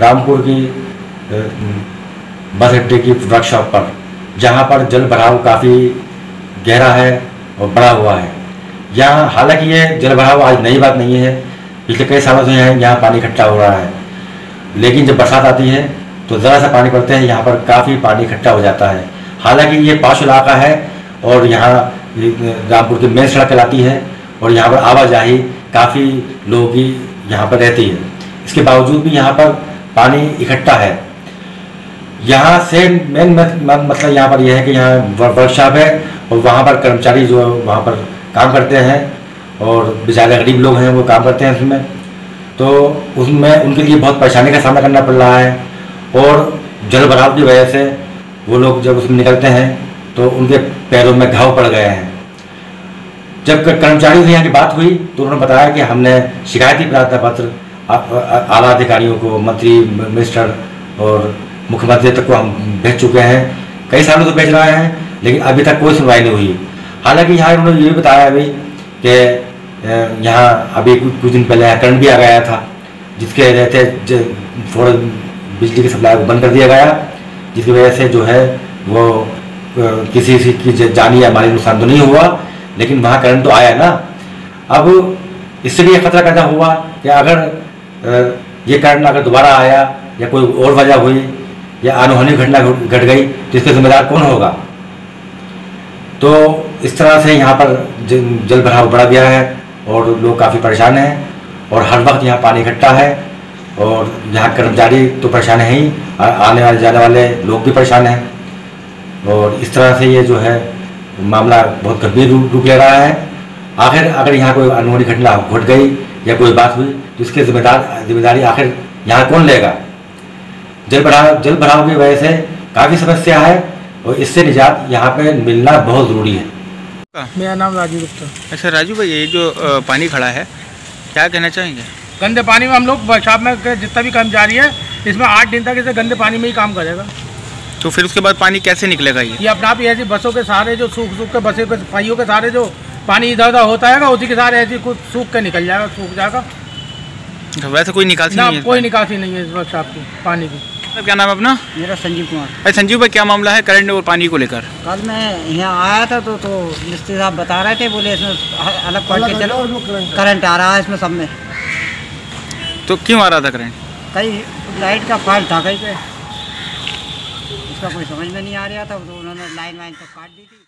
रामपुर की बस अड्डे की वर्कशॉप पर, जहाँ पर जल भराव काफ़ी गहरा है और बड़ा हुआ है। यहाँ हालाँकि ये जल भराव आज नई बात नहीं है, पिछले कई सालों से यहाँ यहाँ पानी इकट्ठा हो रहा है। लेकिन जब बरसात आती है तो ज़रा सा पानी पड़ते हैं, यहाँ पर काफ़ी पानी इकट्ठा हो जाता है। हालाँकि ये पाश इलाका है और यहाँ रामपुर की मेन सड़क कहलाती है और यहाँ पर आवाजाही काफ़ी लोगों की यहाँ पर रहती है। इसके बावजूद भी यहाँ पर पानी इकट्ठा है। यहाँ से मेन मतलब यहाँ पर यह है कि यहाँ वर्कशॉप है और वहाँ पर कर्मचारी जो है, वहाँ पर काम करते हैं और बेचारे गरीब लोग हैं, वो काम करते हैं उसमें। तो उसमें उनके लिए बहुत परेशानी का सामना करना पड़ रहा है और जल भराव की वजह से वो लोग जब उसमें निकलते हैं तो उनके पैरों में घाव पड़ गए हैं। जब कर्मचारियों से यहाँ की बात हुई तो उन्होंने बताया कि हमने शिकायती प्रार्थना पत्र आला अधिकारियों को, मंत्री, मिनिस्टर और मुख्यमंत्री तक को हम भेज चुके हैं। कई सालों से भेज रहे हैं, लेकिन अभी तक कोई सुनवाई नहीं हुई। हालाँकि यहाँ उन्होंने ये भी बताया अभी कि यहाँ अभी कुछ दिन पहले करंट भी आ गया था, जिसके रहते फ़ौरन बिजली की सप्लाई बंद कर दिया गया, जिसकी वजह से जो है वो किसी की जानी या माली नुकसान तो नहीं हुआ, लेकिन वहाँ करंट तो आया ना। अब इससे भी ये खतरा पैदा हुआ कि अगर ये कारण अगर दोबारा आया या कोई और वजह हुई या अनहोनी घटना घट गई तो इसका जिम्मेदार कौन होगा? तो इस तरह से यहाँ पर जल भराव बढ़ गया है और लोग काफ़ी परेशान हैं और हर वक्त यहाँ पानी इकट्ठा है और यहाँ कर्मचारी तो परेशान हैं ही आने वाले, जाने वाले लोग भी परेशान हैं। और इस तरह से ये जो है मामला बहुत गंभीर रूप ले रहा है। आखिर अगर यहाँ कोई अनहोनी घटना घट गई या कोई बात हुई तो इसके जिम्मेदार ज़िम्मेदारी आखिर यहाँ कौन लेगा? जल भराव जल भराव की वजह से काफ़ी समस्या है और इससे निजात यहाँ पे मिलना बहुत ज़रूरी है। मेरा नाम राजू गुप्ता। अच्छा राजू भाई ये जो पानी खड़ा है क्या कहना चाहेंगे? गंदे पानी में हम लोग वर्कशॉप में जितना भी कर्मचारी है इसमें आठ दिन तक इसे गंदे पानी में ही काम करेगा। तो फिर उसके बाद पानी कैसे निकलेगा ये? ये अपना आप ही ऐसी बसों के सहारे जो सूख सूख के बसों के सफाइयों के सहारे जो पानी इधर उधर होता है उसी के सहारे ऐसे कुछ सूख के निकल जाएगा सूख जाएगा। अच्छा, वैसे कोई निकासी ना नहीं है कोई निकासी नहीं है इस वर्कशॉप की पानी की। का। क्या नाम है अपना? मेरा संजीव कुमार। अरे संजीव भाई क्या मामला है करंट और पानी को लेकर? कल मैं यहाँ आया था तो तो मिस्त्री साहब बता रहे थे बोले इसमें अलग पढ़ के चलो करंट आ रहा है इसमें सब में। तो क्यों आ रहा था करंट कहीं लाइट का फॉल्ट था कहीं पे। उसका कोई समझ में नहीं आ रहा था तो उन्होंने लाइन वाइन सब काट दी थी।